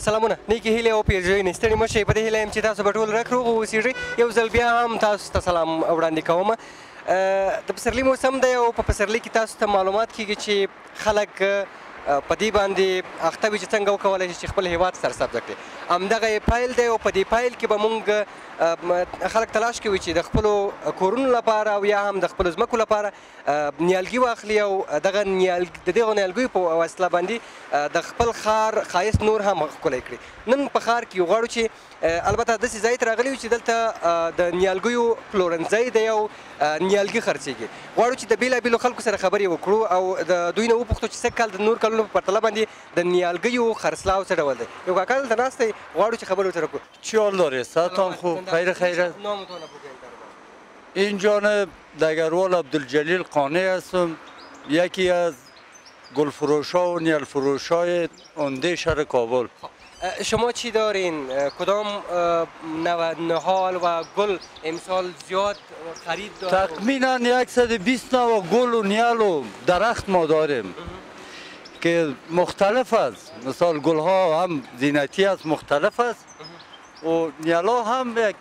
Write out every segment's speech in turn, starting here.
سلامونه. نیکی هیله او پیرزوینې ستړي مشئ په دې هیله یم چې تاسو به ټول رک روغ اوسیږئ. یو ځل بیا هم تاسو ته سلام وړاندې کوم. د پسرلي موسم دی او په پسرلي کې تاسو ته معلومات کیږي چې خلک په دې باندې اخته وي چې څنګه وکولای شي چې خپل هیواد سرسبزه کړي. همدغه پایل دی او په دې پایل کې به مونږ خلک تلاش کوي چې د خپلو کورونو لپاره او یا هم د خپلو ځمکو لپاره نیالګي واخلي او دغه نیالګي د دغه نیالګیو په وسیله باندې د خپل ښار ښایست نور هم ښکلی کړي. نن په ښار کې غواړو چې البته داسې ځای ته راغلي یو چې دلته د نیالګیو پلورنځی دی او نیالګي خرڅېږي غواړو چې د بېلابېلو خلکو سره خبرې وکړو او د دوی نه وپوښتو چې څه کال د نور کلونو په پرتله باندې د نیالګیو خرڅلاو څه ډول دی. یو کاکا دلته ناست دی غواړو چې خبرې ورسره وکړو. چی حال داری؟ ساعتان خوب. خیر خیر. این جانب دگروال عبدالجلیل قانع هستم. یکی از گلفروش ها و نیل فروش های عمده شهر کابل شما چی دارین؟ کدام نهال و گل امسال زیاد خرید دارید؟ تقریبا 120 نوع گل و نیال و درخت ما داریم. که مختلف است. مثال گل ها هم زینتی است مختلف است. و نیال ها هم یک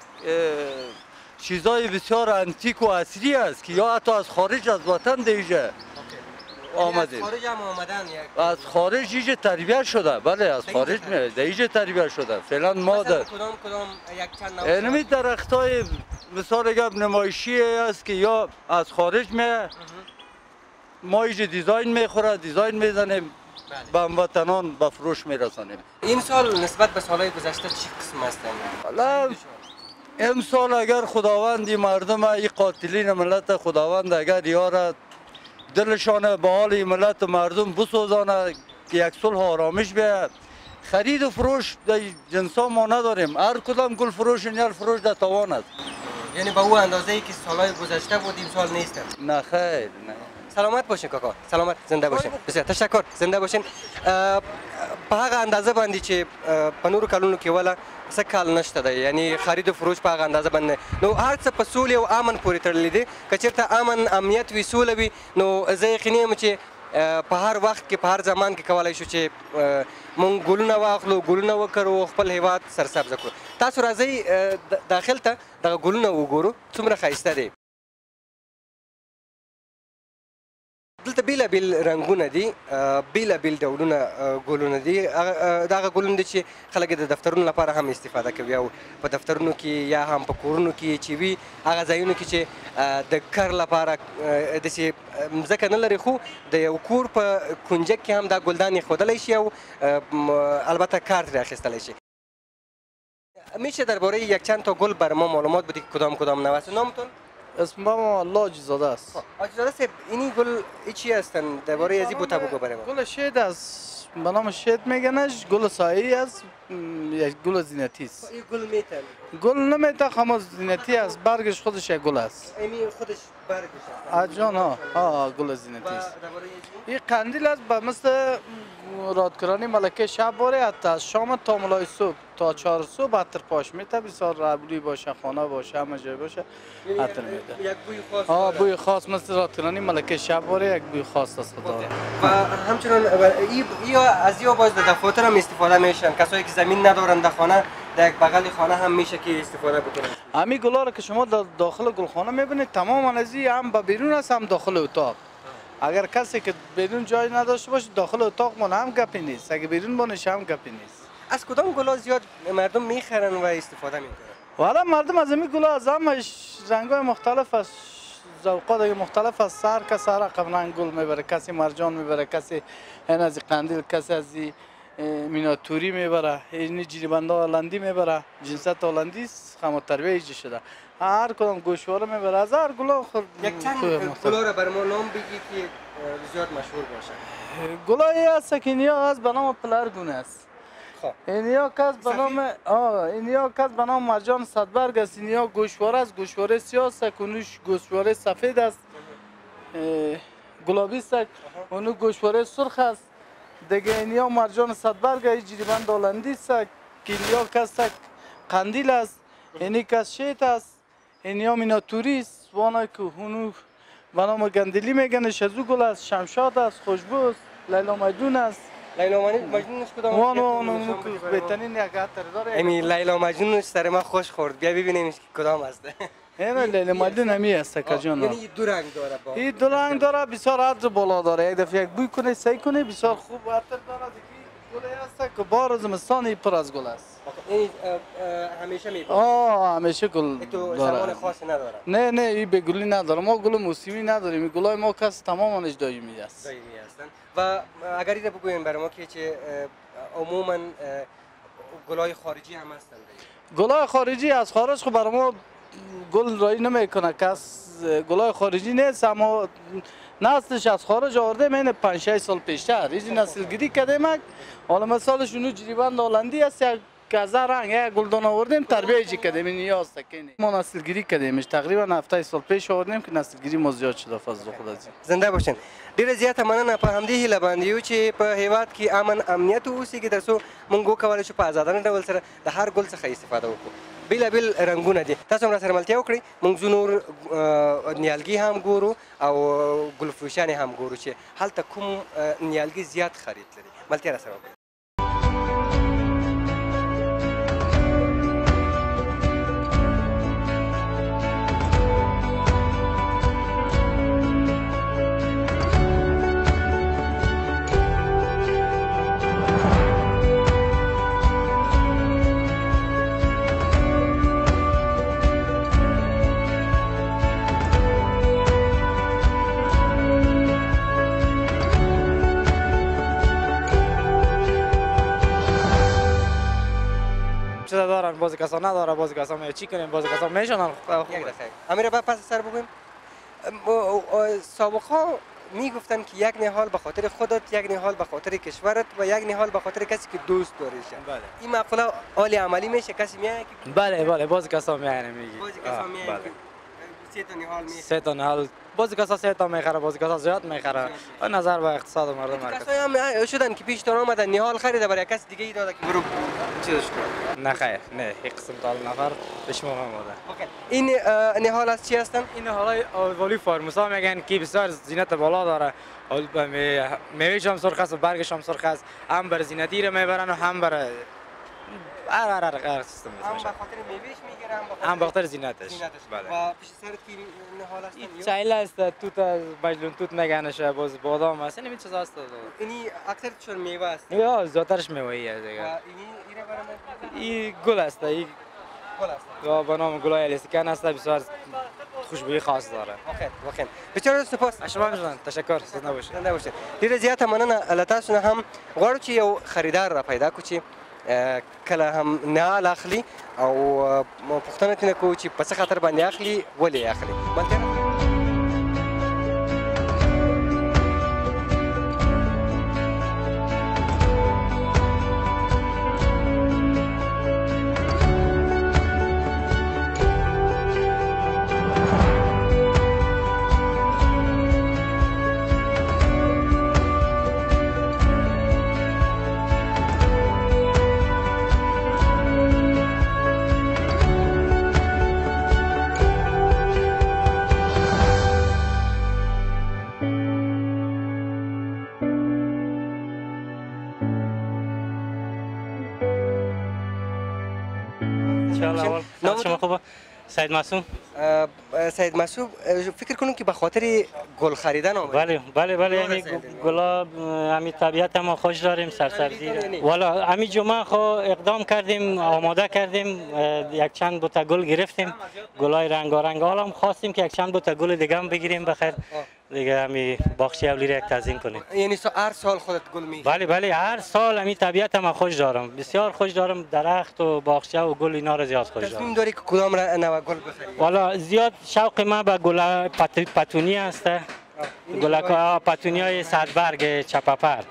چیزای بسیار انتیک و اصلی است که یا حتی از خارج از وطن دیجه. آمده خارج هم آمدن یک از خارج ایجه تربیت شده. بله از خارج می ایجه تربیت شده. فعلا ما در کدام کدام یک چند اینمی درخت های مثال گپ نمایشی است که یا از خارج می ما ایجه دیزاین می‌خوره دیزاین می‌زنیم به هموطنان به فروش میرسانیم این سال نسبت به سالهای گذشته چی قسم حالا امسال اگر خداوندی مردم ای قاتلین ملت خداوند اگر یارد دلشان به حال ملت و مردم بسوزانه که یک صلح آرامش بیاد خرید و فروش در جنسا ما نداریم. هر کدام گل فروش نیال فروش در توان است. یعنی به او اندازه ای که سالهای گذشته بود این سال نیستن نه خیر نه. سلامت باشین کاکا. سلامت. زنده باشین. بسیار تشکر. زنده باشین. په هغه اندازه باندې چې په نورو کلونو کې ولا کال نشته دی؟ یعنی خرید و فروش په هغه اندازه باندې. نو هر څه په سولې او امن پورې تړلي دي. که چېرته امن امنیت وي سوله وي نو زه یقیني یم چې په هر وخت کې په هر زمان کې کولای شو چې مونږ ګلونه واخلو ګلونه وکړو خپل هیواد سرسبزه کړو. تاسو راځئ داخل ته دغه ګلونه وګورو. څومره ښایسته دی دلته بیلابیل رنگونه دي بیلابیل ډولونه ګلونه دي. دغه ګلونه دي چې خلک د دفترونو لپاره هم استفاده کوي او په دفترونو کې یا هم په کورونو کې چې وي هغه ځایونو کې چې د کار لپاره داسې مځکه نه لري خو د یو کور په کنجک کې هم دا ګلدان خودلی شي او البته کار ترې اخیستلی شي. میشه درباره یک چند تا گل بر ما معلومات بدید کدام کدام نوع است نامتون اسم ما لاجی زاده است. آجزاده صاحب اینی گل چی هستن؟ درباره از این بوته بگو برای ما. گل شید است. به نام شید میگنش گل سایی است. یک گل زینتی است. این گل میتن. گل نمیته خما زینتی است. برگش خودش یک گل است. اینی خودش برگش اجان ها ها گل زینتی است. این قندیل است به مثل رادکرانی ملکه شب باره حتی از شام تا ملای صبح تا چهار صبح عطر پاش میته بسیار ربلی باشه خانه باشه همه جای باشه عطر میده یک بوی خاص ها بوی خاص مثل ملکه شب باره یک بوی خاص است داره و همچنان ای از یا باز در دفاتر هم استفاده میشن کسایی که زمین ندارن در خانه در یک بغل خانه هم میشه که استفاده بکنن همین گلا که شما در داخل گلخانه می‌بینید تمام از هم به بیرون است هم داخل اتاق اگر کسی که بیرون جای نداشته باشه داخل اتاق هم گپی نیست. اگه بیرون بانش هم گپی نیست. از کدام گلا زیاد مردم می‌خرن و استفاده می‌کنن؟ والا مردم از این گلا از همش رنگای مختلف است ذوقات مختلف است سر کس هر رقم رنگ گل می‌بره. کسی مرجان می‌بره کسی این از قندیل کسی از میناتوری می‌بره. این جیریبنده هلندی می‌بره. جنسیت هلندی خما تربیه ایجی شده. هر کدام گوشواره می‌بره از هر گلا خود یک چند گلا رو بر ما نام بگی که زیاد مشهور باشه. گلایی هست که اینیا از به نام پلرگونه است. خب. اینیا کس به نام اینیا کس به نام مرجان صدبرگ است. اینیا گوشواره است. گوشواره سیاه است. کنوش گوشواره سفید است. گلابی است. اونو گوشواره سرخ است. دیگه اینیا مرجان صدبرگ است. جریبند هلندی است. که اینیا کس قندیل است. اینی کس شیت است. اینیا میناتوری است وانا که اونو به نام گندلی میگن شزو گل است شمشاد است خوشبو است لیلا میدون است لیلا مجنونش کدام وان وان نشان اون بدی که. بهترین یک عطر داره امی لیلا مجنونش سر من خوش خورد بیا ببینیم که کدام است اینه لیل مجنون همی است که جان یعنی دو رنگ داره با این دو رنگ داره بسیار عطر بالا داره یک دفعه یک بوی کنه سی کنه بسیار خوب عطر داره دیگه گل است که بار زمستان پر از گل است. این همیشه می آه همیشه گل تو زمان خاصی نداره نه نه این به گلی نداره ما گل موسمی نداریم. گلای ما کس تمامش دایمی است. دائمی هستند و اگر ایره بگوین برای ما که چه عموما گلای خارجی هم هستند گلای خارجی از خارج خب برای ما گل رایی نمی‌کنه. کس گلای خارجی نیست اما نسلش از خارج آورده من 5 6 سال پیشتر. ایجی نسل گیری کردیم حالا مثالش اونو جریبند هلندی است. یک کذا رنگ یک گلدان آوردیم تربیه ایجی کردیم؟ این نیاز تکنی ما نسل گیری کردیمش. تقریبا هفته سال پیش آوردیم که نسل گیری ما زیاد شده. فضل خدا زی زنده باشین. ډیره زیاته مننه په همدې هیله باندې یو چې په هیواد کې امن امنیت اوسېږي تر څو موږ وکولی شو په ازادانه ډول سره د هر ګل څخه استفاده وکړو. بېلابېل رنګونه دي. تاسو هم راسره ملتیا وکړئ موږ ځو نور نیالګي هم ګورو او ګلفروشانې هم ګورو چې هلته کوم نیالګي زیات خرید لري. ملتیا راسره وکړئ چیزا دارن بعضی کسا نداره بعضی کسا می چی کنیم بعضی کسا میشنن یک دقیقه امیر با پس سر بگویم سابقا می‌گفتن که یک نهال به خاطر خودت یک نهال به خاطر کشورت و یک نهال به خاطر کسی که دوست داریشن بله این مقوله عالی عملی میشه کسی میاد که بله بله بعضی کسا میاین میگی بازی کسا میاد. که سه تا نهال می سه تا نهال بعضی کسا سه تا می‌خره بعضی کسا زیاد می‌خره. نظر به اقتصاد مردم هر کس کسایی هم شدن که پیش تان آمدن نهال خریده برای کس دیگه ای داده که برو چیزش نه خیر نه یک قسم تال نفر به شما هم بوده این نهال از چی هستن؟ این حالای اولی فارموسا میگن که بسیار زینت بالا داره. اول به می- میوهش هم سرخ است و برگش هم سرخ است هم بر زینتی رو می‌برن و هم بر هر هر هر هر سیستم هم به خاطر میوهش می‌گیرن هم بخاطر زینتش. زینتش. بله. و پیش سرت که نهال هستن این؟ چایله است توت بجلون توت میگنش باز بادام است این چیزا است اینی اکثر چون میوه است. یا زیادترش میوهی است و دیگه این گل است این گل است. به نام گلای الیسیکن است بسیار خوشبویی خاص داره. بخیر بسیار سپاس. شما میشن تشکر. زنده باشید زنده باشید ډیره زیاته مننه له تاسو نه هم غواړو چې یو خریدار را پیدا کړو چې کله هم نهال اخلي او پوښتنه ترې کوو چې په څه خاطر باندې اخلي ولې اخلي انشاءالله. اول نام شما خوبه؟ سید معصوم؟ سید اه، فکر کنم که به خاطر گل خریدن آمد بله بله بله. یعنی. گلاب همین طبیعت ما خوش داریم سرسبزی یعنی؟ والا همین جمعه خو اقدام کردیم آماده کردیم یک چند بوته گل گرفتیم. گلای رنگارنگ. حالا هم خواستیم که یک چند بوته گل دیگه هم بگیریم بخیر. دیگه همین باغچه اولی را یک تزیین کنیم. یعنی هر سال خودت گل می بله بله هر سال همین طبیعت ما خوش دارم. بسیار خوش دارم درخت و باغچه و گل اینا را زیاد خوش دارم. تصمیم داری که کدام را نوع گل بخری؟ والا زیاد شوق ما به گل پت... پتونی است گل پتونی های صدبرگ چپپر.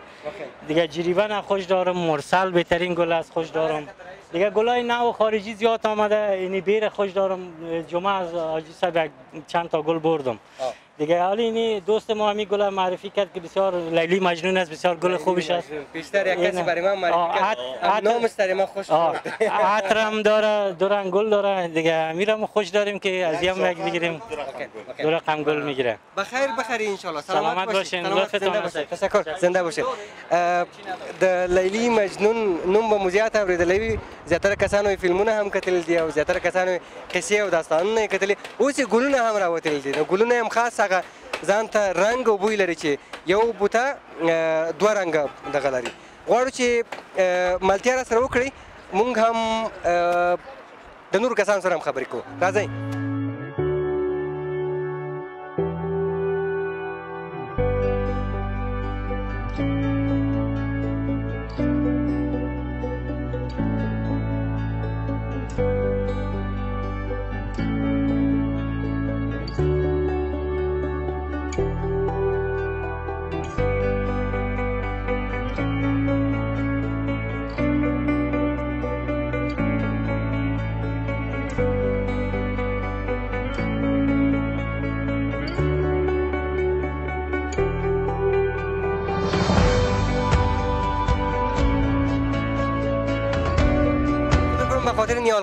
دیگه جریون هم خوش دارم مرسل بهترین گل است خوش دارم. دیگه گلای نو خارجی زیاد آمده اینی بیر خوش دارم. جمعه از صاحب یک چند تا گل بردم. دیگه حالا اینی دوست ما همی گل معرفی کرد که بسیار لیلی مجنون است بسیار گل خوبش است. بیشتر یک کسی. برای من معرفی کرد. نامش در من خوش. عطرم داره دو رنگ گل داره. دیگه امیرم خوش داریم که از هم یک بگیریم دو رقم گل می‌گیره. بخیر بخیر سلامت باشین. باشین. سلامت. باشین تشکر. زنده باشین اه، د لیلی مجنون نوم به مو زیات اورېدلی وي زیاتره کسانو فلمونه هم کتلي دي او زیاتره کسانو قصې او داستانونه یې کتلي اوس ګلونه هم راوتلي دي ګلونه هم خاص هغه ځان ته رنګ او بوی لري چې یو بوټه اه، دوه رنګه دغه لري. غواړو چې ملتیا را سره وکړئ مونږ هم د نورو کسانو سره هم خبرې کوو. راځئ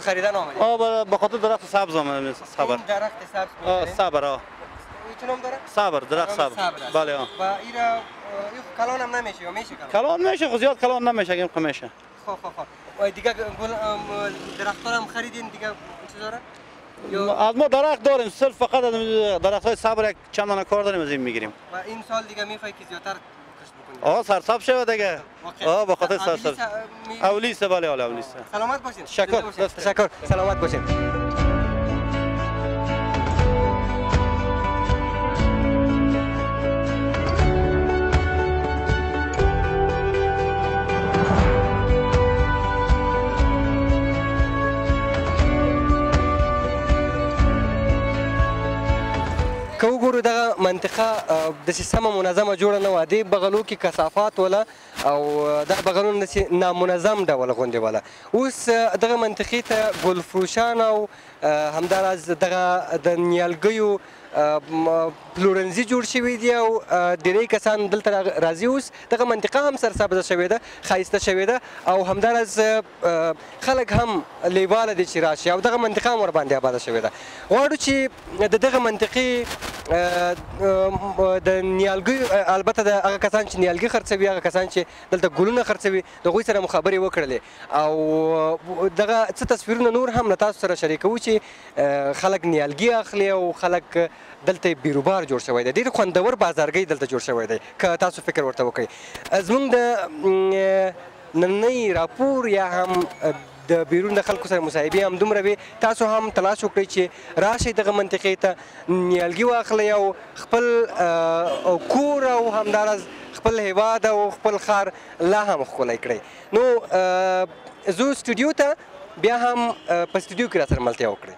خریدن آمدید آه به خاطر درخت سبز آمدم صبر درخت سبز آه؟ صبر آه چه نام داره؟ صبر درخت صبر. بله آه و ایرا کلان هم نمیشه یا میشه کلان؟ کلان میشه خب زیاد کلان نمیشه اگه خب میشه خب خب خب دیگه گل درختان هم خریدین دیگه چه داره؟ از ما درخت داریم صرف فقط درخت های صبر یک چند کار داریم از این می‌گیریم و این سال دیگه می‌خوای که زیادتر آه سرسب شود دیگه. آه به خاطر سرسب اولیسه بله اولیسه سلامت باشین تشکر. لطفاً. تشکر سلامت باشین اه، داسې سمه منظمه جوړه نه وه. دې بغلو کې کثافات وله او دغه بغلونه داسې نامنظم ډول غوندې وله. اوس دغه منطقې ته ګلفروشان او همداراز دغه د نیالګیو پلورنځي جوړ شوي دي او ډېری کسان دلته راځي اوس. دغه منطقه هم سرسبزه شوې ده ښایسته شوې ده او همداراز خلک هم لیواله دي چې راشي او دغه منطقه هم ورباندې آباده شوې ده. غواړو چې د دغه منطقې د نیالګیو اه، البته د هغه کسان چې نیالګي خرڅوي هغه کسان چې دلته ګلونه خرڅوي د هغوی سره مو خبرې وکړلې. او دغه څه تصویرونه نور هم له تاسو سره شریکوو چې خلک نیالګي اخلي او خلک دلته بیروبار جوړ شوی دی. ډېر خوندور بازارګۍ دلته جوړ شوی دی. که تاسو فکر ورته وکړئ. زموږ د نننۍ راپور یا هم د بیرون د خلکو سره مصاحبې هم دومره وي تاسو هم تلاش وکړئ چې راشئ دغه منطقې ته. نیالګي واخلئ او خپل کور او همداراز خپل هیواد او خپل ښار لا هم ښکلی کړئ. نو زه سټوډیو ته بیا هم په سټوډیو کې را سره ملتیا وکړئ